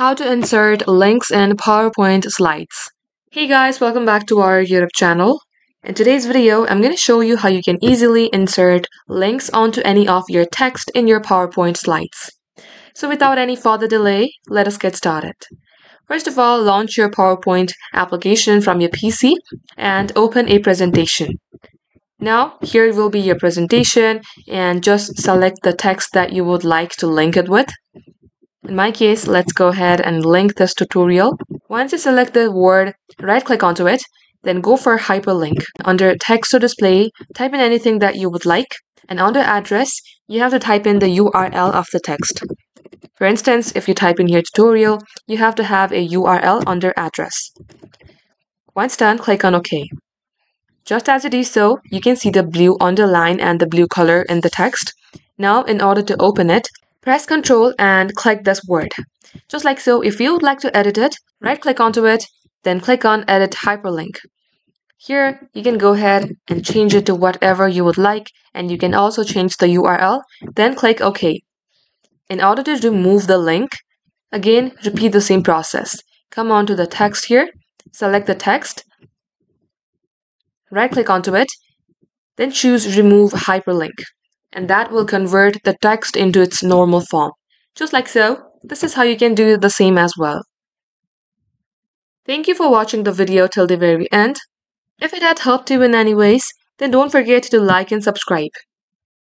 How to insert links in PowerPoint slides. Hey guys, welcome back to our YouTube channel. In today's video, I'm going to show you how you can easily insert links onto any of your text in your PowerPoint slides. So without any further delay, let us get started. First of all, launch your PowerPoint application from your PC and open a presentation. Now, here will be your presentation and just select the text that you would like to link it with. In my case, let's go ahead and link this tutorial. Once you select the word, right click onto it, then go for hyperlink. Under text to display, type in anything that you would like. And under address, you have to type in the URL of the text. For instance, if you type in here tutorial, you have to have a URL under address. Once done, click on OK. Just as you do so, you can see the blue underline and the blue color in the text. Now, in order to open it, press Ctrl and click this word. Just like so, if you would like to edit it, right click onto it, then click on Edit Hyperlink. Here, you can go ahead and change it to whatever you would like, and you can also change the URL, then click OK. In order to remove the link, again, repeat the same process. Come onto the text here, select the text, right click onto it, then choose Remove Hyperlink, and that will convert the text into its normal form. Just like so, this is how you can do the same as well. Thank you for watching the video till the very end. If it had helped you in any ways, then don't forget to like and subscribe.